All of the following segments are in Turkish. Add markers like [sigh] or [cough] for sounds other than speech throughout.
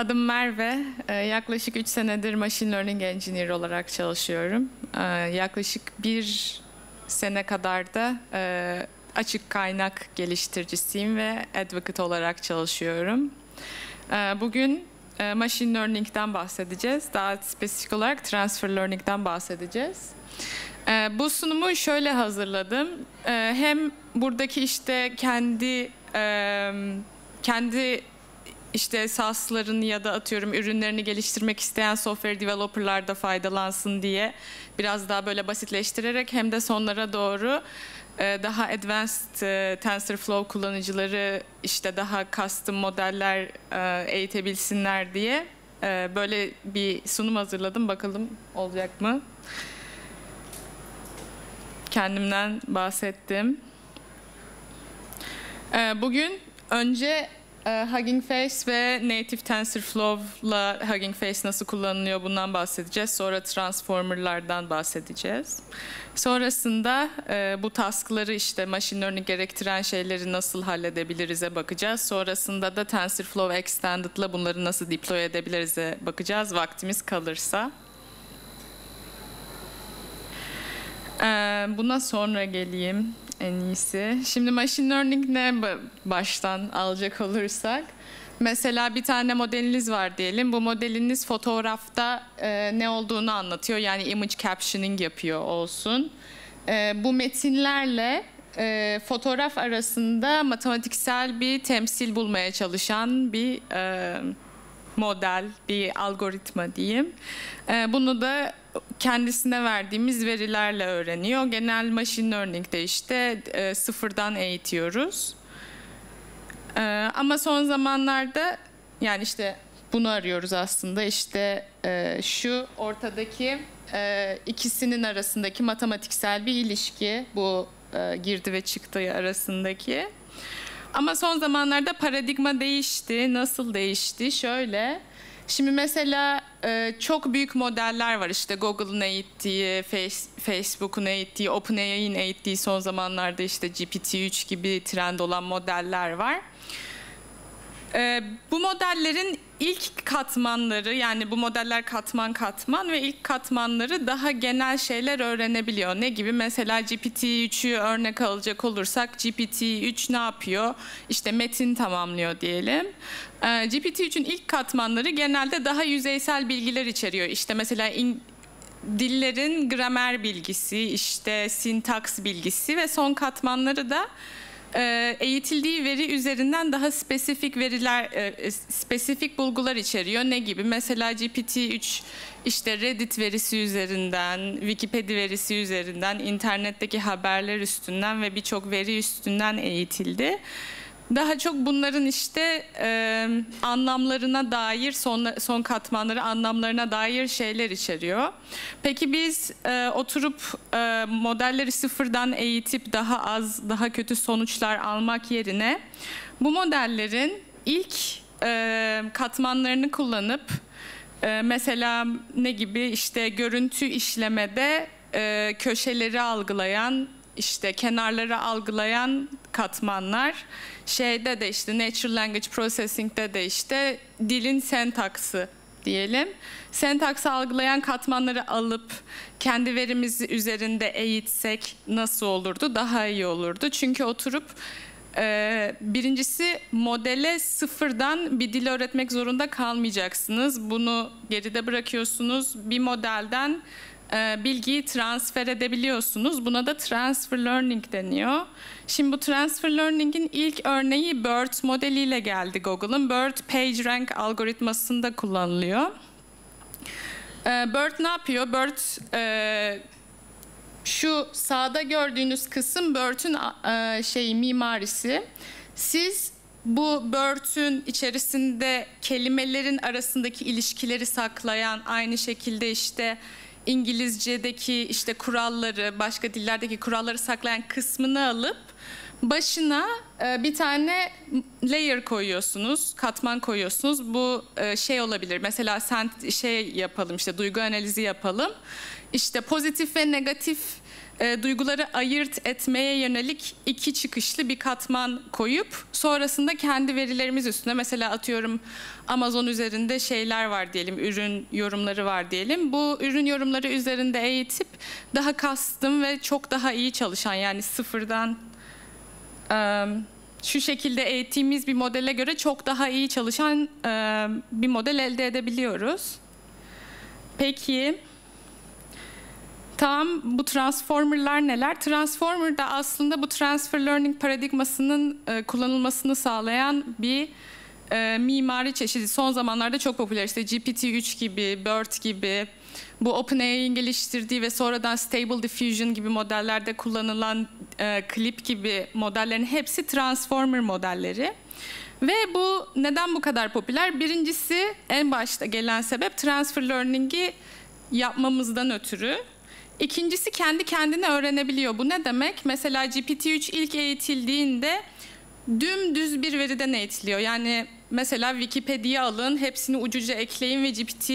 Adım Merve. Ee, Yaklaşık 3 senedir Machine Learning Engineer olarak çalışıyorum. Ee, Yaklaşık bir sene kadar da e, açık kaynak geliştiricisiyim ve advocate olarak çalışıyorum. Ee, Bugün e, Machine Learning'den bahsedeceğiz. Daha spesifik olarak Transfer Learning'den bahsedeceğiz. Bu sunumu şöyle hazırladım. Hem buradaki işte kendi e, kendi işte SaaS'ların ya da atıyorum ürünlerini geliştirmek isteyen software developerlar da faydalansın diye biraz daha böyle basitleştirerek hem de sonlara doğru e, daha advanced e, TensorFlow kullanıcıları işte daha custom modeller e, eğitebilsinler diye böyle bir sunum hazırladım. Bakalım olacak mı? Kendimden bahsettim. Bugün önce Hugging Face ve Native TensorFlow'la Hugging Face nasıl kullanılıyor bundan bahsedeceğiz. Sonra transformerlardan bahsedeceğiz. Sonrasında e, bu taskları işte machine learning gerektiren şeyleri nasıl halledebiliriz'e bakacağız. Sonrasında da TensorFlow Extended'la bunları nasıl deploy edebiliriz'e bakacağız vaktimiz kalırsa. E, buna sonra geleyim en iyisi. Şimdi machine learning ne ba- baştan alacak olursak? Mesela bir tane modeliniz var diyelim. Bu modeliniz fotoğrafta e, ne olduğunu anlatıyor. Yani image captioning yapıyor olsun. E, bu metinlerle e, fotoğraf arasında matematiksel bir temsil bulmaya çalışan bir e, model, bir algoritma diyeyim. Ee, Bunu da kendisine verdiğimiz verilerle öğreniyor. Genel machine learning'de işte e, sıfırdan eğitiyoruz. Ee, Ama son zamanlarda yani işte bunu arıyoruz aslında. İşte e, şu ortadaki e, ikisinin arasındaki matematiksel bir ilişki bu girdi ve çıktı arasındaki. Ama son zamanlarda paradigma değişti. Nasıl değişti? Şöyle. Şimdi mesela e, çok büyük modeller var işte Google'ın eğittiği, Face- Facebook'un eğittiği, OpenAI'nin eğittiği son zamanlarda işte GPT-3 gibi trend olan modeller var. Ee, bu modellerin ilk katmanları yani bu modeller katman katman ve ilk katmanları daha genel şeyler öğrenebiliyor. Ne gibi? Mesela GPT-3'ü örnek alacak olursak GPT-3 ne yapıyor? İşte metin tamamlıyor diyelim. Ee, GPT-3'ün ilk katmanları genelde daha yüzeysel bilgiler içeriyor. İşte mesela in- dillerin gramer bilgisi, işte sintaks bilgisi ve son katmanları da e, eğitildiği veri üzerinden daha spesifik veriler, e, spesifik bulgular içeriyor. Ne gibi? Mesela GPT-3 işte Reddit verisi üzerinden, Wikipedia verisi üzerinden, internetteki haberler üstünden ve birçok veri üstünden eğitildi. Daha çok bunların işte e, anlamlarına dair son, son katmanları anlamlarına dair şeyler içeriyor. Peki biz e, oturup e, modelleri sıfırdan eğitip daha az daha kötü sonuçlar almak yerine bu modellerin ilk e, katmanlarını kullanıp e, mesela ne gibi işte görüntü işlemede e, köşeleri algılayan işte kenarları algılayan katmanlar şeyde de işte natural language processing'de de işte dilin sentaksı diyelim. Sentaksı algılayan katmanları alıp kendi verimiz üzerinde eğitsek nasıl olurdu? Daha iyi olurdu. Çünkü oturup e, birincisi modele sıfırdan bir dil öğretmek zorunda kalmayacaksınız. Bunu geride bırakıyorsunuz. Bir modelden e, bilgiyi transfer edebiliyorsunuz. Buna da transfer learning deniyor. Şimdi bu transfer learning'in ilk örneği BERT modeliyle geldi Google'ın. BERT PageRank algoritmasında kullanılıyor. E, BERT ne yapıyor? BERT şu sağda gördüğünüz kısım BERT'ün e, şey mimarisi. Siz bu BERT'ün içerisinde kelimelerin arasındaki ilişkileri saklayan aynı şekilde işte İngilizce'deki işte kuralları, başka dillerdeki kuralları saklayan kısmını alıp Başına e, bir tane layer koyuyorsunuz, katman koyuyorsunuz. Bu e, şey olabilir. Mesela sen şey yapalım işte duygu analizi yapalım. İşte pozitif ve negatif e, duyguları ayırt etmeye yönelik iki çıkışlı bir katman koyup sonrasında kendi verilerimiz üstüne mesela atıyorum Amazon üzerinde şeyler var diyelim, ürün yorumları var diyelim. Bu ürün yorumları üzerinde eğitip daha kastım ve çok daha iyi çalışan yani sıfırdan e, şu şekilde eğittiğimiz bir modele göre çok daha iyi çalışan e, bir model elde edebiliyoruz. Peki Tamam bu transformerlar neler? Transformer da aslında bu transfer learning paradigmasının e, kullanılmasını sağlayan bir e, mimari çeşidi. Son zamanlarda çok popüler işte GPT-3 gibi, BERT gibi, bu OpenAI'nin geliştirdiği ve sonradan Stable Diffusion gibi modellerde kullanılan e, Clip gibi modellerin hepsi transformer modelleri. Ve bu neden bu kadar popüler? Birincisi en başta gelen sebep transfer learning'i yapmamızdan ötürü. İkincisi kendi kendine öğrenebiliyor. Bu ne demek? Mesela GPT-3 ilk eğitildiğinde dümdüz bir veriden eğitiliyor. Yani mesela Wikipedia alın, hepsini ucuca ekleyin ve GPT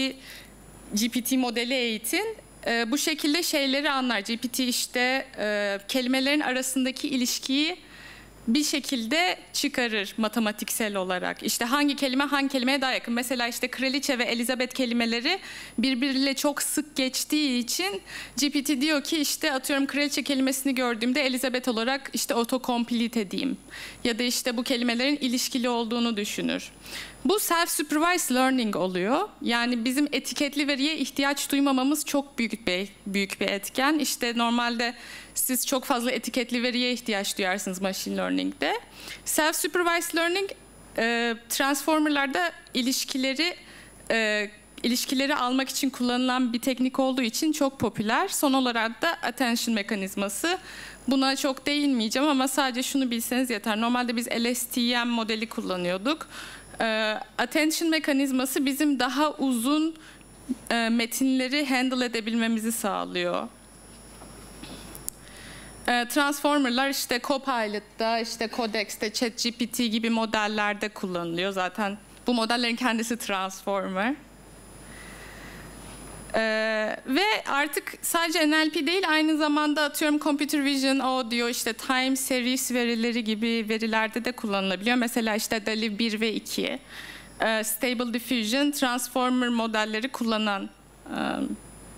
GPT modeli eğitin. E, bu şekilde şeyleri anlar. GPT işte e, kelimelerin arasındaki ilişkiyi bir şekilde çıkarır matematiksel olarak. İşte hangi kelime hangi kelimeye daha yakın. Mesela işte kraliçe ve Elizabeth kelimeleri birbiriyle çok sık geçtiği için GPT diyor ki işte atıyorum kraliçe kelimesini gördüğümde Elizabeth olarak işte autocomplete edeyim. Ya da işte bu kelimelerin ilişkili olduğunu düşünür. Bu self-supervised learning oluyor. Yani bizim etiketli veriye ihtiyaç duymamamız çok büyük bir büyük bir etken. İşte normalde siz çok fazla etiketli veriye ihtiyaç duyarsınız machine learning'de. Self-supervised learning e, transformerlarda ilişkileri e, ilişkileri almak için kullanılan bir teknik olduğu için çok popüler. Son olarak da attention mekanizması. Buna çok değinmeyeceğim ama sadece şunu bilseniz yeter. Normalde biz LSTM modeli kullanıyorduk. E, attention mekanizması bizim daha uzun e, metinleri handle edebilmemizi sağlıyor. E, transformer'lar işte Copilot'ta, işte Codex'te, ChatGPT gibi modellerde kullanılıyor. Zaten bu modellerin kendisi Transformer. Ee, ve artık sadece NLP değil aynı zamanda atıyorum computer vision, audio, işte time series verileri gibi verilerde de kullanılabiliyor. Mesela işte DALI 1 ve 2, e, Stable Diffusion, Transformer modelleri kullanan e,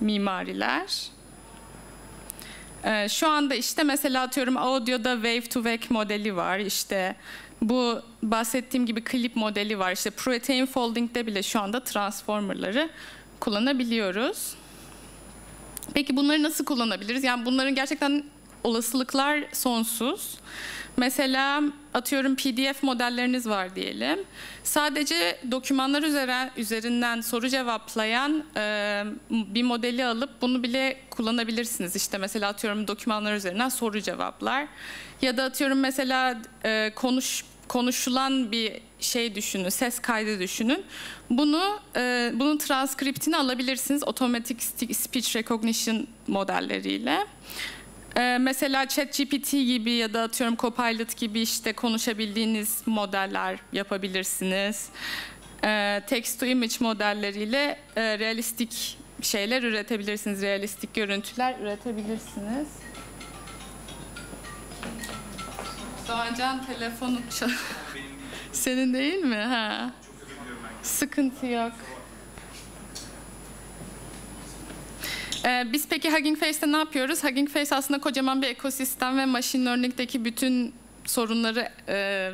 mimariler. E, şu anda işte mesela atıyorum audio'da wave to wake modeli var. İşte bu bahsettiğim gibi clip modeli var. İşte protein folding'de bile şu anda transformerları kullanabiliyoruz. Peki bunları nasıl kullanabiliriz? Yani bunların gerçekten olasılıklar sonsuz. Mesela atıyorum PDF modelleriniz var diyelim. Sadece dokümanlar üzerinden soru cevaplayan e, bir modeli alıp bunu bile kullanabilirsiniz. İşte mesela atıyorum dokümanlar üzerinden soru cevaplar. Ya da atıyorum mesela e, konuş konuşulan bir şey düşünün, ses kaydı düşünün. Bunu e, bunun transkriptini alabilirsiniz Automatic Speech Recognition modelleriyle. E, mesela ChatGPT gibi ya da atıyorum Copilot gibi işte konuşabildiğiniz modeller yapabilirsiniz. E, text to image modelleriyle e, realistik şeyler üretebilirsiniz, realistik görüntüler üretebilirsiniz. Doğancan telefonu [laughs] Senin değil mi? Ha. Sıkıntı yok. Biz peki Hugging Face'te ne yapıyoruz? Hugging Face aslında kocaman bir ekosistem ve machine learning'deki bütün sorunları e,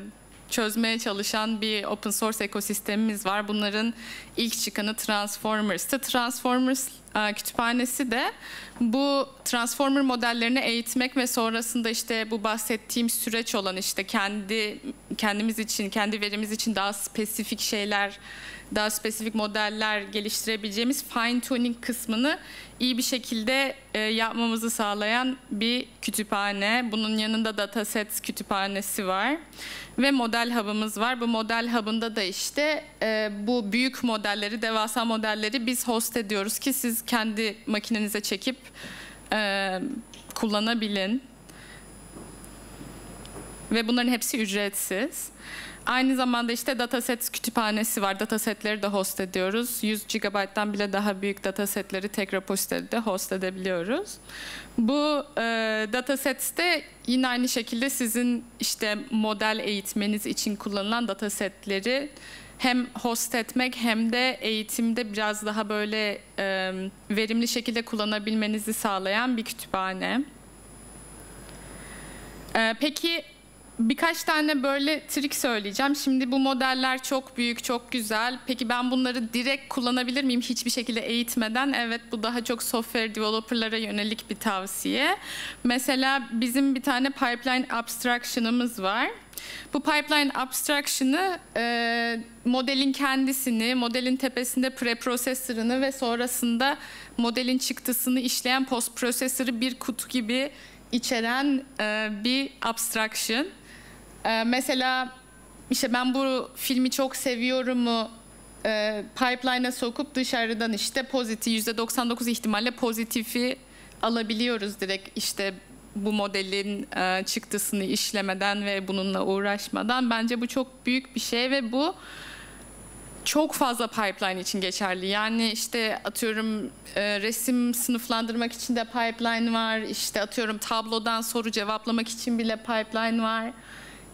çözmeye çalışan bir open source ekosistemimiz var. Bunların ilk çıkanı Transformers'tı. Transformers kütüphanesi de bu transformer modellerini eğitmek ve sonrasında işte bu bahsettiğim süreç olan işte kendi kendimiz için, kendi verimiz için daha spesifik şeyler, daha spesifik modeller geliştirebileceğimiz fine tuning kısmını iyi bir şekilde e, yapmamızı sağlayan bir kütüphane. Bunun yanında dataset kütüphanesi var ve model hub'ımız var. Bu model hub'ında da işte e, bu büyük modelleri, devasa modelleri biz host ediyoruz ki siz kendi makinenize çekip e, kullanabilin. ve bunların hepsi ücretsiz. Aynı zamanda işte dataset kütüphanesi var. Datasetleri de host ediyoruz. 100 GB'dan bile daha büyük datasetleri tek repository'de host edebiliyoruz. Bu e, datasette yine aynı şekilde sizin işte model eğitmeniz için kullanılan datasetleri hem host etmek hem de eğitimde biraz daha böyle e, verimli şekilde kullanabilmenizi sağlayan bir kütüphane. E, peki birkaç tane böyle trik söyleyeceğim. Şimdi bu modeller çok büyük, çok güzel. Peki ben bunları direkt kullanabilir miyim hiçbir şekilde eğitmeden? Evet bu daha çok software developerlara yönelik bir tavsiye. Mesela bizim bir tane pipeline abstraction'ımız var. Bu pipeline abstraction'ı e, modelin kendisini, modelin tepesinde preprocessor'ını ve sonrasında modelin çıktısını işleyen post processor'ı bir kutu gibi içeren e, bir abstraction. E, mesela işte ben bu filmi çok seviyorum mu e, pipeline'a sokup dışarıdan işte pozitif %99 ihtimalle pozitifi alabiliyoruz direkt işte bu modelin e, çıktısını işlemeden ve bununla uğraşmadan bence bu çok büyük bir şey ve bu çok fazla pipeline için geçerli. Yani işte atıyorum e, resim sınıflandırmak için de pipeline var. İşte atıyorum tablodan soru cevaplamak için bile pipeline var.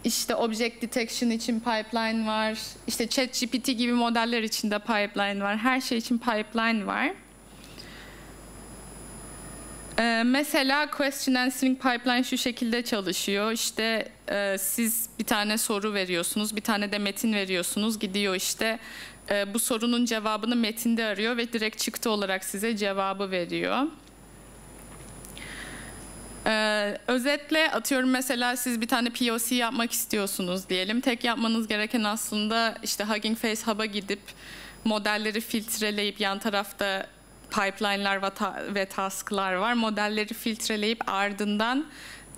İşte object detection için pipeline var. İşte ChatGPT gibi modeller için de pipeline var. Her şey için pipeline var. Ee, mesela question answering pipeline şu şekilde çalışıyor. İşte e, siz bir tane soru veriyorsunuz, bir tane de metin veriyorsunuz. Gidiyor işte e, bu sorunun cevabını metinde arıyor ve direkt çıktı olarak size cevabı veriyor. Ee, özetle atıyorum mesela siz bir tane POC yapmak istiyorsunuz diyelim. Tek yapmanız gereken aslında işte Hugging Face Hub'a gidip modelleri filtreleyip yan tarafta pipeline'lar ve, ta ve task'lar var. Modelleri filtreleyip ardından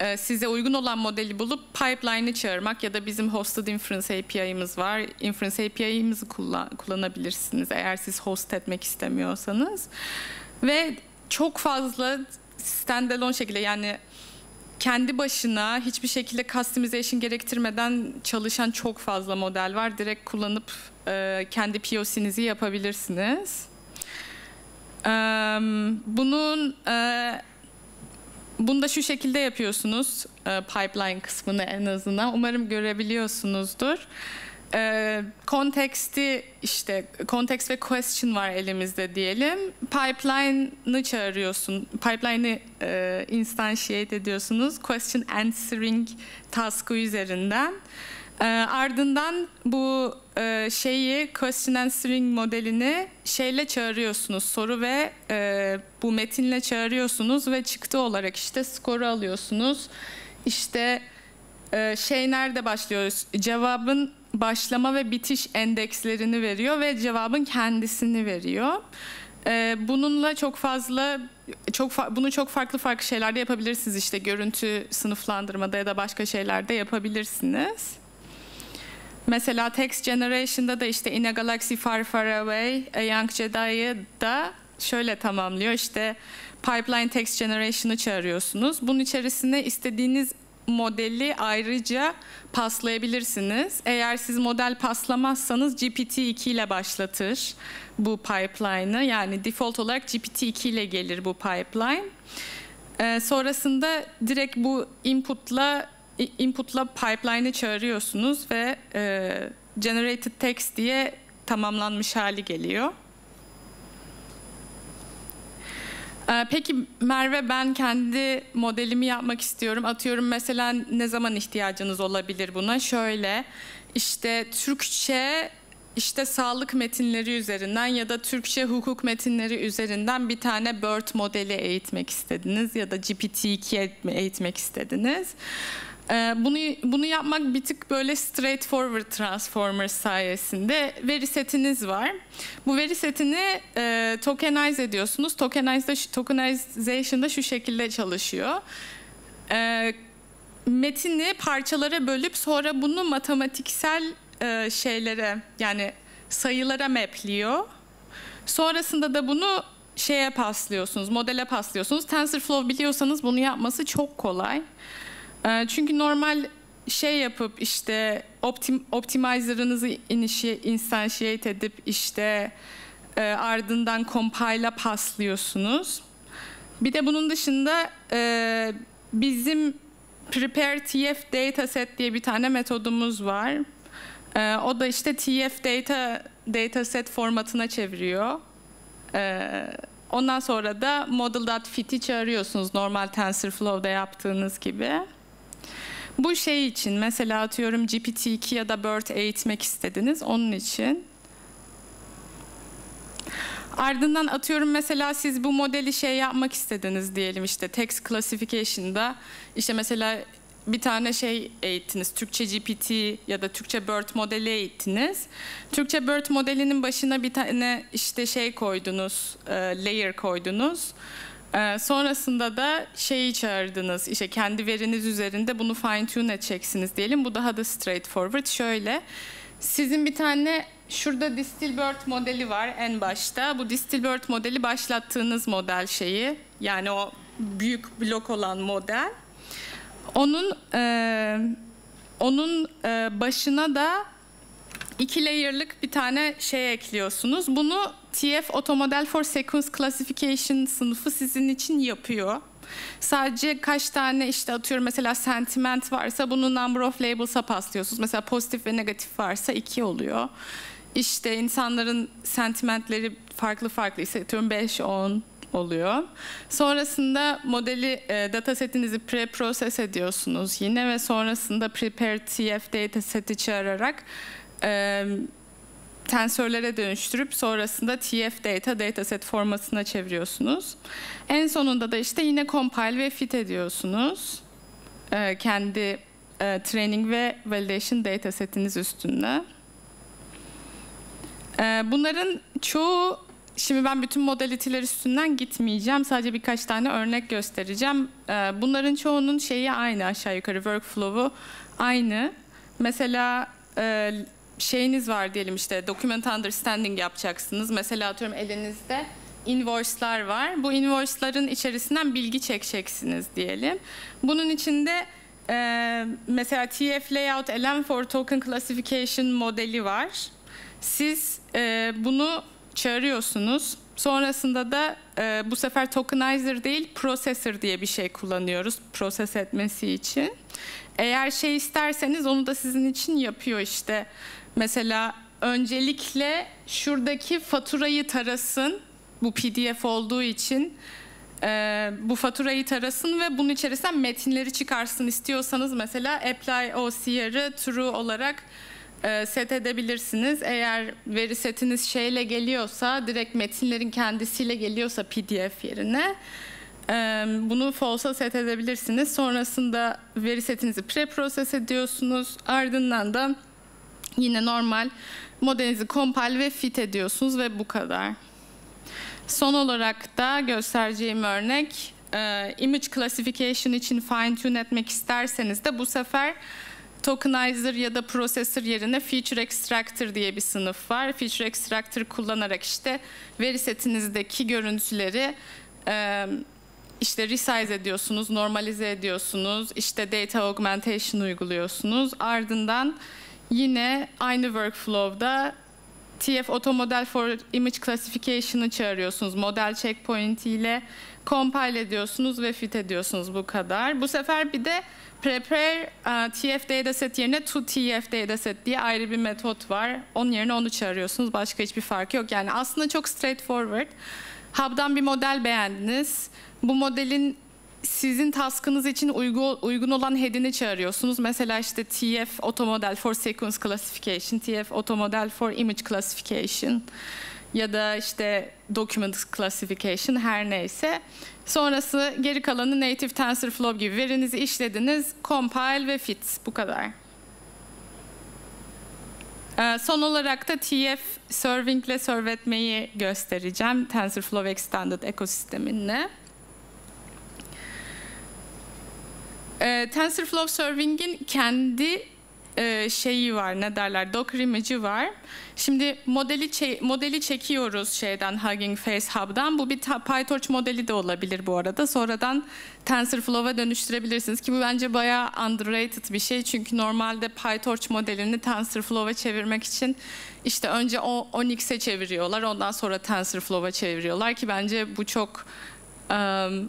e, size uygun olan modeli bulup pipeline'ı çağırmak ya da bizim hosted inference API'miz var. Inference API'mizi kullan kullanabilirsiniz eğer siz host etmek istemiyorsanız. Ve çok fazla standalone şekilde yani kendi başına hiçbir şekilde customization gerektirmeden çalışan çok fazla model var. Direkt kullanıp e, kendi POC'nizi yapabilirsiniz. E, bunun e, bunu da şu şekilde yapıyorsunuz e, pipeline kısmını en azından. Umarım görebiliyorsunuzdur. E, konteksti işte context ve question var elimizde diyelim. Pipeline'ı çağırıyorsun. Pipeline'ı e, instantiate ediyorsunuz. Question answering task'ı üzerinden. E, ardından bu e, şeyi question answering modelini şeyle çağırıyorsunuz. Soru ve e, bu metinle çağırıyorsunuz ve çıktı olarak işte skoru alıyorsunuz. İşte e, şey nerede başlıyoruz? Cevabın başlama ve bitiş endekslerini veriyor ve cevabın kendisini veriyor. Ee, bununla çok fazla çok bunu çok farklı farklı şeylerde yapabilirsiniz işte görüntü sınıflandırmada ya da başka şeylerde yapabilirsiniz. Mesela text generation'da da işte In a Galaxy Far Far Away, A Young Jedi'yi da şöyle tamamlıyor. İşte pipeline text generation'ı çağırıyorsunuz. Bunun içerisine istediğiniz modeli ayrıca paslayabilirsiniz. Eğer siz model paslamazsanız GPT-2 ile başlatır bu pipeline'ı. Yani default olarak GPT-2 ile gelir bu pipeline. Ee, sonrasında direkt bu input'la input'la pipeline'ı çağırıyorsunuz ve e, generated text diye tamamlanmış hali geliyor. Ee, peki Merve ben kendi modelimi yapmak istiyorum. Atıyorum mesela ne zaman ihtiyacınız olabilir buna? Şöyle işte Türkçe işte sağlık metinleri üzerinden ya da Türkçe hukuk metinleri üzerinden bir tane BERT modeli eğitmek istediniz ya da GPT-2 eğitmek istediniz. Ee, bunu bunu yapmak bir tık böyle straightforward transformer sayesinde veri setiniz var. Bu veri setini e, tokenize ediyorsunuz. Tokenization da şu şekilde çalışıyor. E, metini parçalara bölüp sonra bunu matematiksel e, şeylere yani sayılara mapliyor. Sonrasında da bunu şeye paslıyorsunuz, modele paslıyorsunuz. TensorFlow biliyorsanız bunu yapması çok kolay. Ee, çünkü normal şey yapıp işte optim, optimizer'ınızı instantiate edip işte e, ardından compile'a paslıyorsunuz. Bir de bunun dışında e, bizim prepare tf dataset diye bir tane metodumuz var. E, o da işte tf data dataset formatına çeviriyor. E, ondan sonra da model.fit'i çağırıyorsunuz normal TensorFlow'da yaptığınız gibi. Bu şey için mesela atıyorum GPT-2 ya da BERT eğitmek istediniz onun için. Ardından atıyorum mesela siz bu modeli şey yapmak istediniz diyelim işte text classification'da işte mesela bir tane şey eğittiniz. Türkçe GPT ya da Türkçe BERT modeli eğittiniz. Türkçe BERT modelinin başına bir tane işte şey koydunuz, e, layer koydunuz. E, sonrasında da şeyi çağırdınız. İşte kendi veriniz üzerinde bunu fine tune edeceksiniz diyelim. Bu daha da straightforward. Şöyle sizin bir tane şurada Distilbert modeli var en başta. Bu Distilbert modeli başlattığınız model şeyi. Yani o büyük blok olan model. Onun e, onun e, başına da iki layer'lık bir tane şey ekliyorsunuz. Bunu TF Automodel for Sequence Classification sınıfı sizin için yapıyor. Sadece kaç tane işte atıyorum mesela sentiment varsa bunu number of labels'a paslıyorsunuz. Mesela pozitif ve negatif varsa iki oluyor. İşte insanların sentimentleri farklı farklı ise atıyorum 5, 10 oluyor. Sonrasında modeli e, datasetinizi pre-process ediyorsunuz yine ve sonrasında prepare tf dataseti çağırarak e, tensörlere dönüştürüp sonrasında TF data dataset formatına çeviriyorsunuz. En sonunda da işte yine compile ve fit ediyorsunuz. Ee, kendi e, training ve validation datasetiniz üstünde. Ee, bunların çoğu Şimdi ben bütün modaliteler üstünden gitmeyeceğim. Sadece birkaç tane örnek göstereceğim. Ee, bunların çoğunun şeyi aynı aşağı yukarı workflow'u aynı. Mesela e, şeyiniz var diyelim işte document understanding yapacaksınız. Mesela atıyorum elinizde invoice'lar var. Bu invoice'ların içerisinden bilgi çekeceksiniz diyelim. Bunun içinde e, mesela TF layout element for token classification modeli var. Siz e, bunu çağırıyorsunuz. Sonrasında da e, bu sefer tokenizer değil processor diye bir şey kullanıyoruz proses etmesi için. Eğer şey isterseniz onu da sizin için yapıyor işte. Mesela öncelikle şuradaki faturayı tarasın. Bu PDF olduğu için e, bu faturayı tarasın ve bunun içerisinden metinleri çıkarsın istiyorsanız mesela apply OCR'ı true olarak e, set edebilirsiniz. Eğer veri setiniz şeyle geliyorsa direkt metinlerin kendisiyle geliyorsa PDF yerine e, bunu false'a set edebilirsiniz. Sonrasında veri setinizi pre-proses ediyorsunuz. Ardından da Yine normal modelinizi compile ve fit ediyorsunuz ve bu kadar. Son olarak da göstereceğim örnek e, image classification için fine tune etmek isterseniz de bu sefer tokenizer ya da processor yerine feature extractor diye bir sınıf var. Feature extractor kullanarak işte veri setinizdeki görüntüleri e, işte resize ediyorsunuz, normalize ediyorsunuz, işte data augmentation uyguluyorsunuz. Ardından Yine aynı workflow'da TF Auto Model for Image Classification'ı çağırıyorsunuz. Model checkpoint ile compile ediyorsunuz ve fit ediyorsunuz bu kadar. Bu sefer bir de prepare uh, TF dataset yerine to TF dataset diye ayrı bir metot var. Onun yerine onu çağırıyorsunuz. Başka hiçbir farkı yok. Yani aslında çok straightforward. Hub'dan bir model beğendiniz. Bu modelin sizin taskınız için uygun, uygun olan head'ini çağırıyorsunuz. Mesela işte TF Automodel for Sequence Classification, TF Automodel for Image Classification ya da işte Document Classification her neyse. Sonrası geri kalanı Native TensorFlow gibi verinizi işlediniz, compile ve fit bu kadar. Ee, son olarak da TF Serving ile serve etmeyi göstereceğim TensorFlow Extended ekosisteminle. E, TensorFlow Serving'in kendi e, şeyi var ne derler Docker image'i var. Şimdi modeli çe- modeli çekiyoruz şeyden Hugging Face Hub'dan. Bu bir PyTorch modeli de olabilir bu arada. Sonradan TensorFlow'a dönüştürebilirsiniz ki bu bence bayağı underrated bir şey. Çünkü normalde PyTorch modelini TensorFlow'a çevirmek için işte önce o Onyx'e çeviriyorlar. Ondan sonra TensorFlow'a çeviriyorlar ki bence bu çok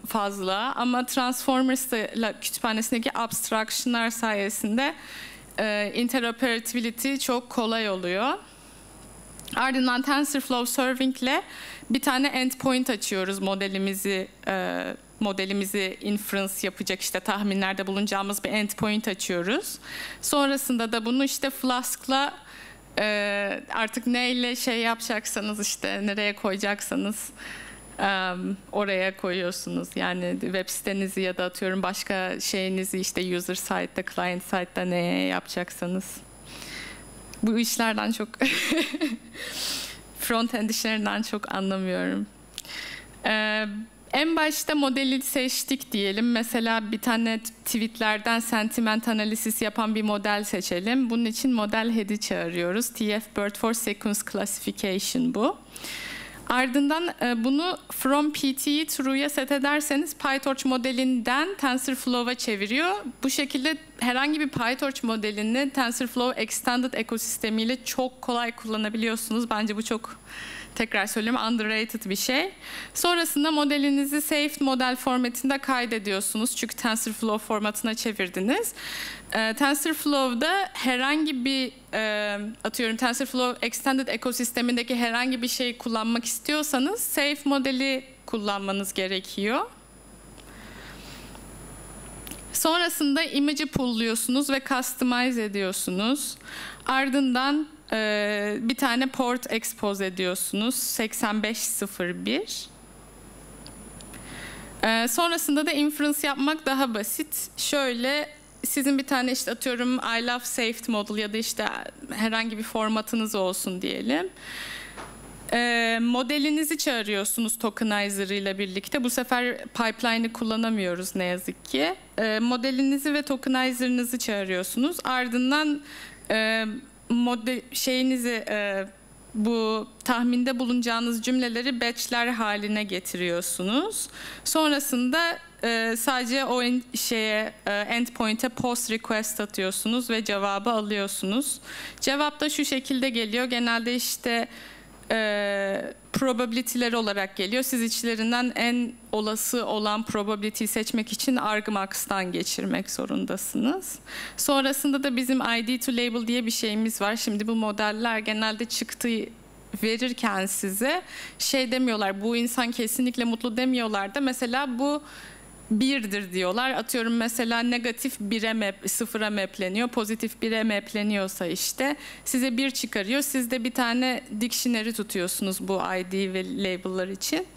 fazla ama Transformers kütüphanesindeki abstraction'lar sayesinde interoperability çok kolay oluyor. Ardından TensorFlow Serving ile bir tane endpoint açıyoruz modelimizi modelimizi inference yapacak işte tahminlerde bulunacağımız bir endpoint açıyoruz. Sonrasında da bunu işte Flask'la artık neyle şey yapacaksanız işte nereye koyacaksanız oraya koyuyorsunuz. Yani web sitenizi ya da atıyorum başka şeyinizi işte user side'da, client side'da neye yapacaksanız. Bu işlerden çok [laughs] front end işlerinden çok anlamıyorum. En başta modeli seçtik diyelim. Mesela bir tane tweetlerden sentiment analisis yapan bir model seçelim. Bunun için model head'i çağırıyoruz. TF Bird for Sequence Classification bu. Ardından e, bunu from PT'yi true'ya set ederseniz PyTorch modelinden TensorFlow'a çeviriyor. Bu şekilde herhangi bir PyTorch modelini TensorFlow Extended ekosistemiyle çok kolay kullanabiliyorsunuz. Bence bu çok tekrar söyleyeyim underrated bir şey. Sonrasında modelinizi saved model formatında kaydediyorsunuz. Çünkü TensorFlow formatına çevirdiniz. E, TensorFlow'da herhangi bir e, atıyorum TensorFlow Extended ekosistemindeki herhangi bir şeyi kullanmak istiyorsanız save modeli kullanmanız gerekiyor. Sonrasında image'i pullluyorsunuz ve customize ediyorsunuz. Ardından e, bir tane port expose ediyorsunuz. 8501. E, sonrasında da inference yapmak daha basit. Şöyle sizin bir tane işte atıyorum I love saved model ya da işte herhangi bir formatınız olsun diyelim. E, modelinizi çağırıyorsunuz tokenizer ile birlikte. Bu sefer pipeline'ı kullanamıyoruz ne yazık ki. Modelinizi ve tokenizer'ınızı çağırıyorsunuz. Ardından e, model şeyinizi e, bu tahminde bulunacağınız cümleleri batchler haline getiriyorsunuz. Sonrasında e, sadece o en, şeye e, endpoint'e post request atıyorsunuz ve cevabı alıyorsunuz. Cevap da şu şekilde geliyor. Genelde işte e, probability'ler olarak geliyor. Siz içlerinden en olası olan probability'yi seçmek için argmax'tan geçirmek zorundasınız. Sonrasında da bizim ID to label diye bir şeyimiz var. Şimdi bu modeller genelde çıktı verirken size şey demiyorlar. Bu insan kesinlikle mutlu demiyorlar da mesela bu birdir diyorlar. Atıyorum mesela negatif 1'e map, sıfıra mapleniyor, pozitif 1'e mapleniyorsa işte size bir çıkarıyor. Siz de bir tane dictionary tutuyorsunuz bu ID ve label'lar için.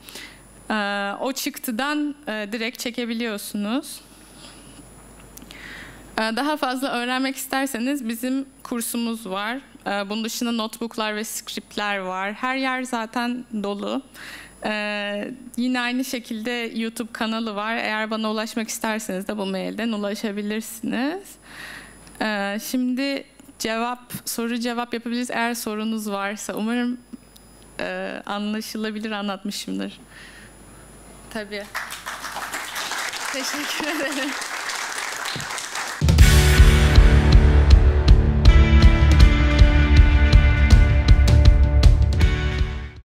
Ee, o çıktıdan e, direkt çekebiliyorsunuz. Ee, daha fazla öğrenmek isterseniz bizim kursumuz var. Ee, bunun dışında notebooklar ve scriptler var. Her yer zaten dolu. Ee, yine aynı şekilde YouTube kanalı var. Eğer bana ulaşmak isterseniz de bu mailden ulaşabilirsiniz. Ee, şimdi cevap, soru cevap yapabiliriz eğer sorunuz varsa. Umarım e, anlaşılabilir anlatmışımdır. Tabii. Teşekkür ederim.